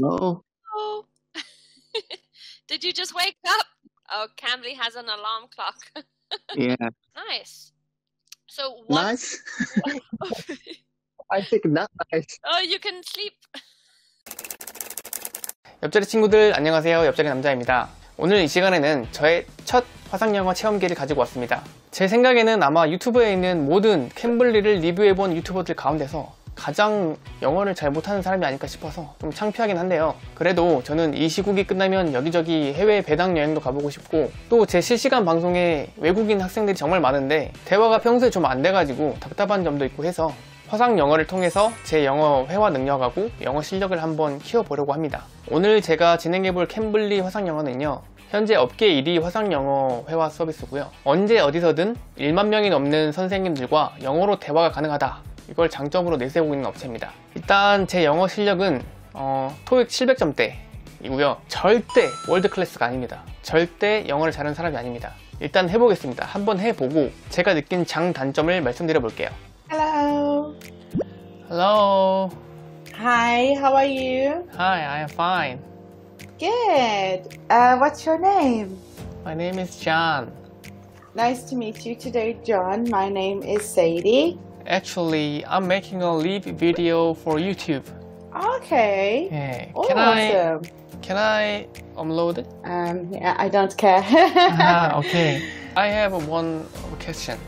No. Oh. Did you just wake up? Oh, Cambly has an alarm clock. Yeah. nice. So what? Nice. I think not nice. oh, you can sleep. 옆자리 친구들 안녕하세요 옆자리 남자입니다 오늘 이 시간에는 저의 첫 화상영어 체험기를 가지고 왔습니다 제 생각에는 아마 유튜브에 있는 모든 캠블리를 리뷰해본 유튜버들 가운데서 가장 영어를 잘 못하는 사람이 아닐까 싶어서 좀 창피하긴 한데요 그래도 저는 이 시국이 끝나면 여기저기 해외 배당 여행도 가보고 싶고 또 제 실시간 방송에 외국인 학생들이 정말 많은데 대화가 평소에 좀 안 돼가지고 답답한 점도 있고 해서 화상 영어를 통해서 제 영어 회화 능력하고 영어 실력을 한번 키워보려고 합니다. 오늘 제가 진행해볼 캠블리 화상 영어는요. 현재 업계 1위 화상 영어 회화 서비스고요. 언제 어디서든 1만 명이 넘는 선생님들과 영어로 대화가 가능하다. 이걸 장점으로 내세우고 있는 업체입니다. 일단 제 영어 실력은 어, 토익 700점대 이고요. 절대 world class가 아닙니다. 절대 영어를 잘하는 사람이 아닙니다. 일단 해보겠습니다. 한번 해보고 제가 느낀 장단점을 말씀드려 볼게요. Hello. Hello. Hi, how are you? Hi, I am fine. Good. Uh, what's your name? My name is John. Nice to meet you today, John. My name is Sadie. Actually, I'm making a live video for YouTube. Okay. Yeah. Oh, Can I awesome. can I upload it? Um, yeah, I don't care. ah, okay. I have one question.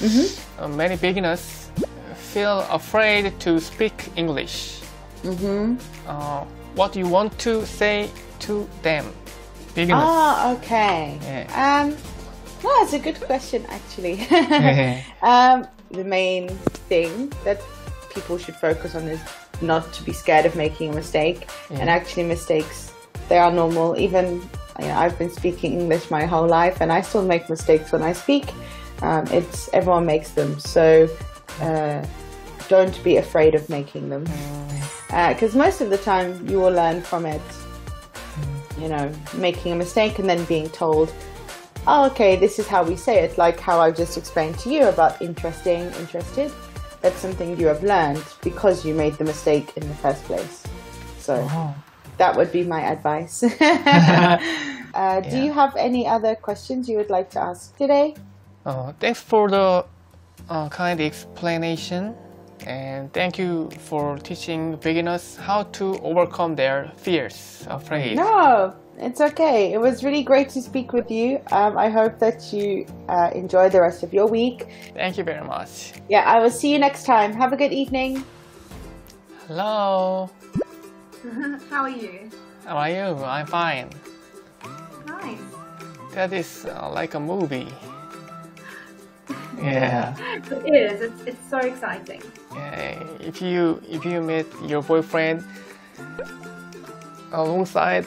Mm-hmm. Uh, many beginners feel afraid to speak English. Mm-hmm. Uh, what do you want to say to them? Beginners. Ah, okay. Yeah. Um, well, it's a good question, actually. Um, the main thing that people should focus on is not to be scared of making a mistake. And actually, mistakes they are normal. Even you know, I've been speaking English my whole life, and I still make mistakes when I speak. Um, it's everyone makes them, so uh, don't be afraid of making them. Because most of the time, you will learn from it. You know, making a mistake and then being told, oh, okay, this is how we say it, like how I've just explained to you about interesting, interested. That's something you have learned because you made the mistake in the first place. So Oh. that would be my advice. uh, Do Yeah. you have any other questions you would like to ask today? Uh, thanks for the uh, kind explanation and thank you for teaching beginners how to overcome their fears, afraid. No, it's okay. It was really great to speak with you. Um, I hope that you uh, enjoy the rest of your week. Thank you very much. Yeah, I will see you next time. Have a good evening. Hello, How are you? how are you? I'm fine. Nice. That is uh, like a movie. Yeah. It is. It's, it's so exciting. yeah. If you if you meet your boyfriend alongside.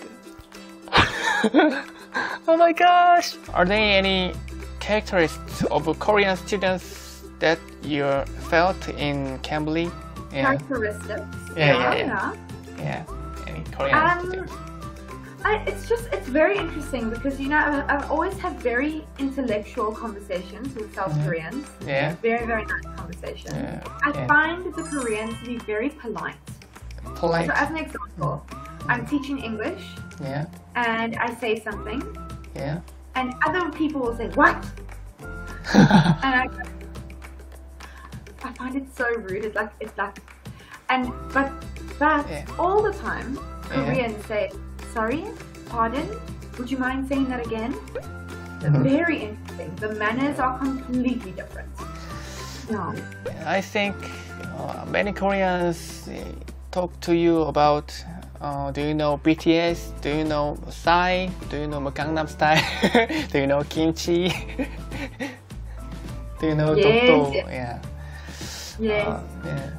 oh my gosh! Are there any characteristics of Korean students that you felt in Cambly? Yeah. Characteristics. Yeah, yeah, yeah. Yeah. Any Korean Um, students? I, it's just it's very interesting because you know I- I've always had very intellectual conversations with South mm-hmm. Koreans. Yeah. Very very nice conversations. Yeah, I yeah. find the Koreans to be very polite. Polite. So as an example, mm-hmm. I'm teaching English Yeah. and I say something Yeah. and other people will say what and I, I find it so rude. It's like it's like, and but but Yeah. all the time. Koreans say sorry, pardon. Would you mind saying that again? Mm-hmm. Very interesting. The manners are completely different. No. I think uh, many Koreans uh, talk to you about. Uh, do you know BTS? Do you know Psy? Do you know Gangnam Style? do you know Kimchi? do you know Yes, Dokdo? Yeah. Yes. Uh, yeah.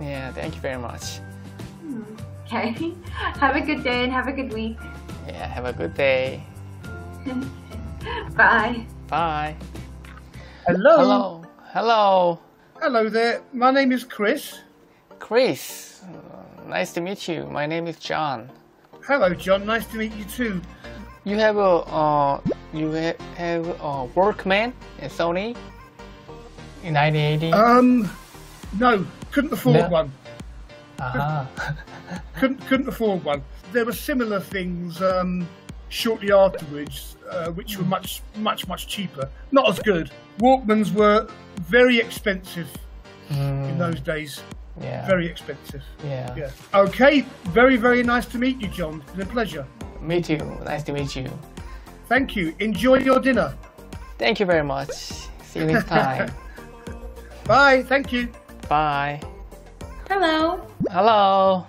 Yeah. Thank you very much. Okay. Have a good day and have a good week. Yeah. Have a good day. Bye. Bye. Hello. Hello. Hello. Hello there. My name is Chris. Chris. Uh, nice to meet you. My name is John. Hello, John. Nice to meet you too. You have a uh, you ha- have a Workman in Sony in 1980. Um, no, couldn't afford No. one. 아하. couldn't couldn't afford one. There were similar things um, shortly afterwards, uh, which were much much much cheaper, not as good. Walkmans were very expensive in those days. Yeah. Very expensive. Yeah. Yeah. Okay. Very very nice to meet you, John. It's been a pleasure. Me too. Nice to meet you. Thank you. Enjoy your dinner. Thank you very much. See you next time. Bye. Thank you. Bye. Hello. Hello.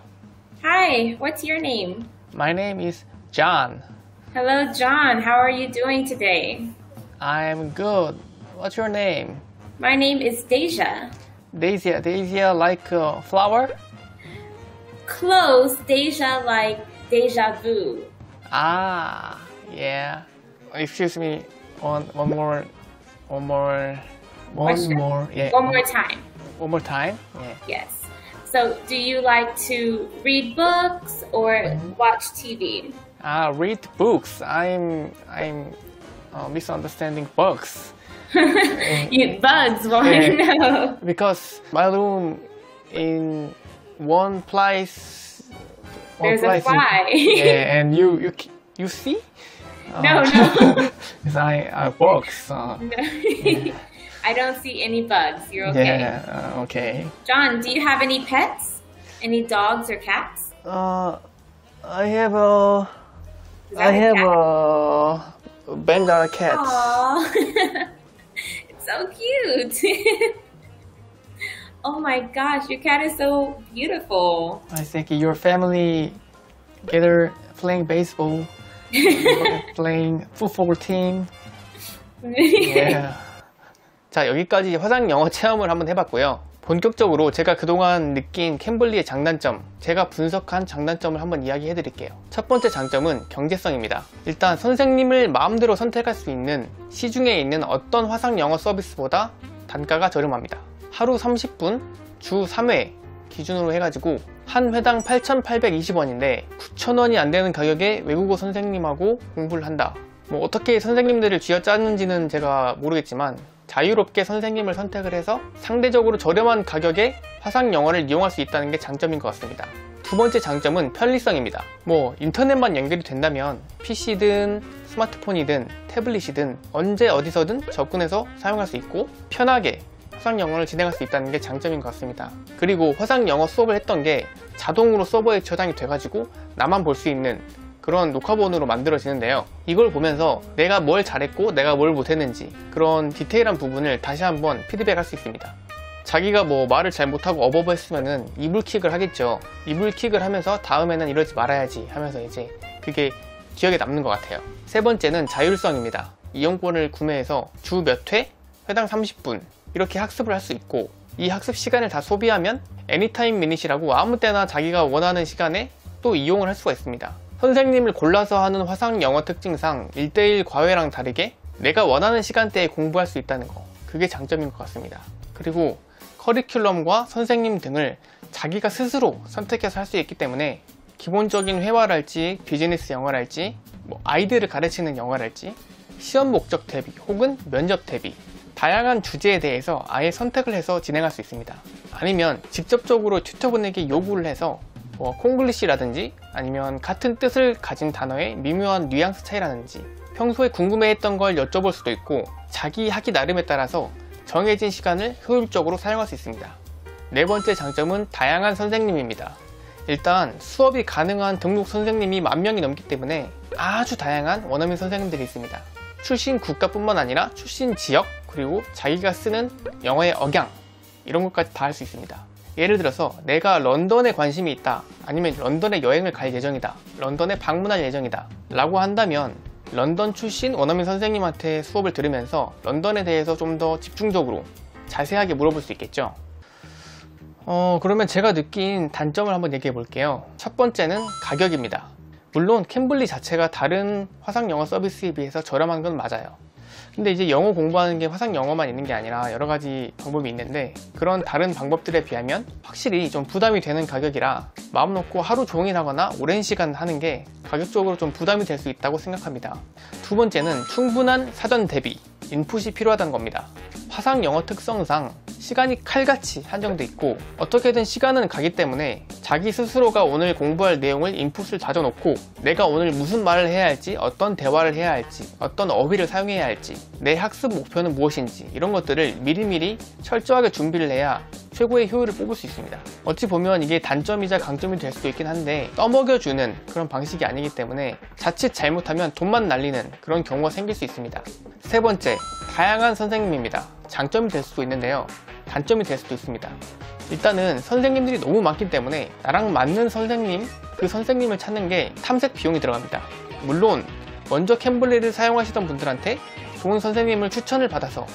Hi, what's your name? My name is John. Hello, John. How are you doing today? I'm good. What's your name? My name is Deja. Deja, Deja like a flower? Close, Deja like deja vu. Ah, yeah. Excuse me. One, one more, one more, one Question? more. Yeah. One more time. One more time. Yeah. Yes. So, do you like to read books or watch TV? Ah, read books. I'm, I'm uh, misunderstanding books You bugs want to know. because my room in one place. one There's a place in- fly. yeah, and you, you, you see? No, no. Because I, I books. Uh, I don't see any bugs. You're okay. Yeah. Uh, okay. John, do you have any pets? Any dogs or cats? Uh, I have a. Is I that a have cat? a Bengal cat. Aw. it's so cute. oh my gosh, your cat is so beautiful. I think your family together playing baseball, playing football team. Yeah. 자, 여기까지 화상 영어 체험을 한번 해봤고요. 본격적으로 제가 그동안 느낀 캠블리의 장단점, 제가 분석한 장단점을 한번 이야기해 드릴게요. 첫 번째 장점은 경제성입니다. 일단 선생님을 마음대로 선택할 수 있는 시중에 있는 어떤 화상 영어 서비스보다 단가가 저렴합니다. 하루 30분, 주 3회 기준으로 해가지고 한 회당 8,820원인데 9,000원이 안 되는 가격에 외국어 선생님하고 공부를 한다. 뭐 어떻게 선생님들을 쥐어짰는지는 제가 모르겠지만 자유롭게 선생님을 선택을 해서 상대적으로 저렴한 가격에 화상 영어를 이용할 수 있다는 게 장점인 것 같습니다. 두 번째 장점은 편리성입니다. 뭐 인터넷만 연결이 된다면 PC든 스마트폰이든 태블릿이든 언제 어디서든 접근해서 사용할 수 있고 편하게 화상 영어를 진행할 수 있다는 게 장점인 것 같습니다. 그리고 화상 영어 수업을 했던 게 자동으로 서버에 저장이 돼가지고 나만 볼 수 있는 그런 녹화본으로 만들어지는데요. 이걸 보면서 내가 뭘 잘했고 내가 뭘 못했는지 그런 디테일한 부분을 다시 한번 피드백할 수 있습니다. 자기가 뭐 말을 잘 못하고 어버버 했으면은 이불킥을 하겠죠. 이불킥을 하면서 다음에는 이러지 말아야지 하면서 이제 그게 기억에 남는 것 같아요. 세 번째는 자율성입니다. 이용권을 구매해서 주 몇 회, 회당 30분 이렇게 학습을 할 수 있고 이 학습 시간을 다 소비하면 애니타임 미닛이라고 아무 때나 자기가 원하는 시간에 또 이용을 할 수가 있습니다. 선생님을 골라서 하는 화상 영어 특징상 1대1 과외랑 다르게 내가 원하는 시간대에 공부할 수 있다는 거 그게 장점인 것 같습니다. 그리고 커리큘럼과 선생님 등을 자기가 스스로 선택해서 할 수 있기 때문에 기본적인 회화랄지 비즈니스 영어랄지 뭐 아이들을 가르치는 영어랄지 시험 목적 대비 혹은 면접 대비 다양한 주제에 대해서 아예 선택을 해서 진행할 수 있습니다. 아니면 직접적으로 튜터분에게 요구를 해서 뭐 콩글리시라든지 아니면 같은 뜻을 가진 단어의 미묘한 뉘앙스 차이라든지 평소에 궁금해했던 걸 여쭤볼 수도 있고 자기 하기 나름에 따라서 정해진 시간을 효율적으로 사용할 수 있습니다. 네 번째 장점은 다양한 선생님입니다. 일단 수업이 가능한 등록 선생님이 만 명이 넘기 때문에 아주 다양한 원어민 선생님들이 있습니다. 출신 국가뿐만 아니라 출신 지역 그리고 자기가 쓰는 영어의 억양 이런 것까지 다 할 수 있습니다. 예를 들어서 내가 런던에 관심이 있다 아니면 런던에 여행을 갈 예정이다 런던에 방문할 예정이다 라고 한다면 런던 출신 원어민 선생님한테 수업을 들으면서 런던에 대해서 좀 더 집중적으로 자세하게 물어볼 수 있겠죠? 어 그러면 제가 느낀 단점을 한번 얘기해 볼게요. 첫 번째는 가격입니다. 물론 캠블리 자체가 다른 화상 영어 서비스에 비해서 저렴한 건 맞아요 근데 이제 영어 공부하는 게 화상 영어만 있는 게 아니라 여러 가지 방법이 있는데 그런 다른 방법들에 비하면 확실히 좀 부담이 되는 가격이라 마음 놓고 하루 종일 하거나 오랜 시간 하는 게 가격적으로 좀 부담이 될 수 있다고 생각합니다. 두 번째는 충분한 사전 대비, 인풋이 필요하다는 겁니다. 화상 영어 특성상 시간이 칼같이 한정돼 있고 어떻게든 시간은 가기 때문에 자기 스스로가 오늘 공부할 내용을 인풋을 다져놓고 내가 오늘 무슨 말을 해야 할지 어떤 대화를 해야 할지 어떤 어휘를 사용해야 할지 내 학습 목표는 무엇인지 이런 것들을 미리미리 철저하게 준비를 해야 최고의 효율을 뽑을 수 있습니다. 어찌 보면 이게 단점이자 강점이 될 수도 있긴 한데 떠먹여주는 그런 방식이 아니기 때문에 자칫 잘못하면 돈만 날리는 그런 경우가 생길 수 있습니다. 세 번째, 다양한 선생님입니다. 장점이 될 수도 있는데요. 단점이 될 수도 있습니다. 일단은 선생님들이 너무 많기 때문에 나랑 맞는 선생님, 그 선생님을 찾는 게 탐색 비용이 들어갑니다. 물론 먼저 캠블리를 사용하시던 분들한테 좋은 선생님을 추천을 받아서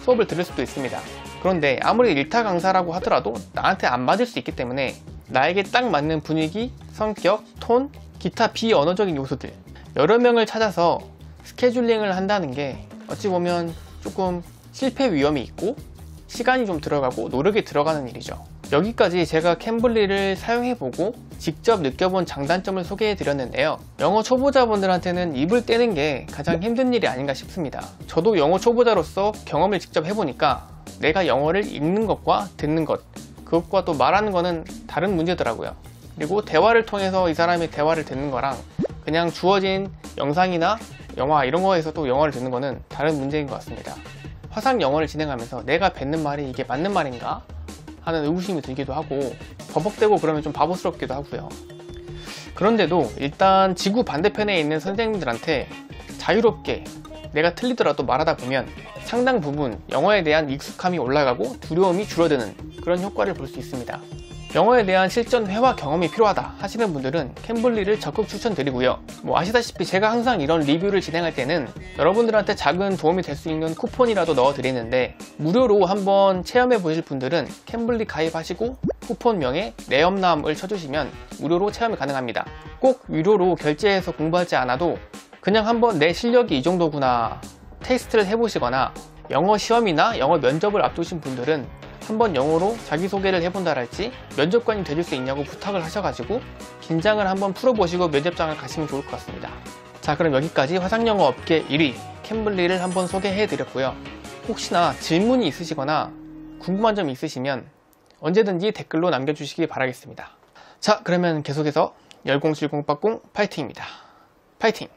수업을 들을 수도 있습니다. 그런데 아무리 일타 강사라고 하더라도 나한테 안 맞을 수 있기 때문에 나에게 딱 맞는 분위기, 성격, 톤, 기타 비언어적인 요소들 여러 명을 찾아서 스케줄링을 한다는 게 어찌 보면 조금 실패 위험이 있고 시간이 좀 들어가고 노력이 들어가는 일이죠. 여기까지 제가 캠블리를 사용해보고 직접 느껴본 장단점을 소개해 드렸는데요. 영어 초보자분들한테는 입을 떼는 게 가장 힘든 일이 아닌가 싶습니다. 저도 영어 초보자로서 경험을 직접 해보니까 내가 영어를 읽는 것과 듣는 것, 그것과 또 말하는 거는 다른 문제더라고요. 그리고 대화를 통해서 이 사람의 대화를 듣는 거랑 그냥 주어진 영상이나 영화 이런 거에서 또 영어를 듣는 거는 다른 문제인 것 같습니다. 화상 영어를 진행하면서 내가 뱉는 말이 이게 맞는 말인가 하는 의구심이 들기도 하고 버벅대고 그러면 좀 바보스럽기도 하고요. 그런데도 일단 지구 반대편에 있는 선생님들한테 자유롭게 내가 틀리더라도 말하다 보면 상당 부분 영어에 대한 익숙함이 올라가고 두려움이 줄어드는 그런 효과를 볼 수 있습니다. 영어에 대한 실전 회화 경험이 필요하다 하시는 분들은 캠블리를 적극 추천드리고요. 뭐 아시다시피 제가 항상 이런 리뷰를 진행할 때는 여러분들한테 작은 도움이 될 수 있는 쿠폰이라도 넣어 드리는데 무료로 한번 체험해 보실 분들은 캠블리 가입하시고 쿠폰명에 내엄남을 쳐주시면 무료로 체험이 가능합니다. 꼭 유료로 결제해서 공부하지 않아도 그냥 한번 내 실력이 이 정도구나 테스트를 해보시거나 영어 시험이나 영어 면접을 앞두신 분들은 한번 영어로 자기소개를 해본다랄지 면접관이 되실 수 있냐고 부탁을 하셔가지고 긴장을 한번 풀어보시고 면접장을 가시면 좋을 것 같습니다. 자 그럼 여기까지 화상영어 업계 1위 캠블리를 한번 소개해드렸고요. 혹시나 질문이 있으시거나 궁금한 점 있으시면 언제든지 댓글로 남겨주시기 바라겠습니다. 자 그러면 계속해서 열공실공박공 파이팅입니다. 파이팅!